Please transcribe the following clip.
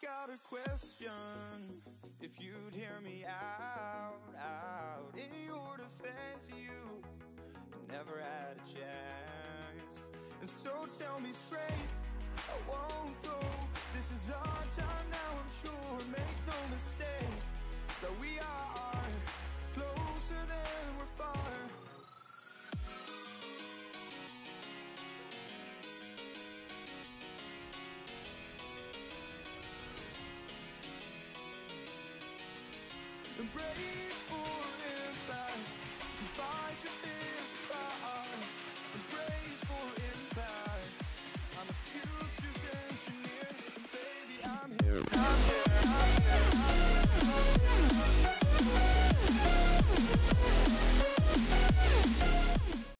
Got a question. If you'd hear me out, out in your defense, you never had a chance. And so tell me straight, I won't go. This is our time now, I'm sure. Make no mistake Embrace for impact. Confide your fears,